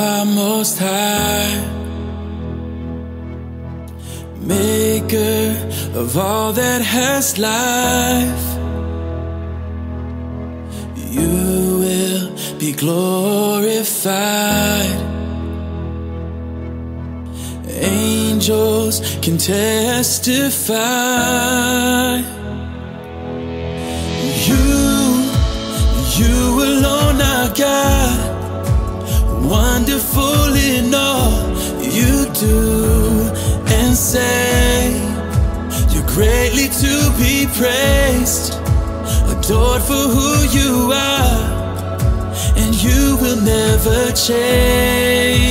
Most high, maker of all that has life, you will be glorified. Angels can testify. You, you alone are God, wonderful in all you do and say. You're greatly to be praised, adored for who you are, and you will never change.